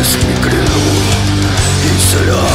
es mi credo y será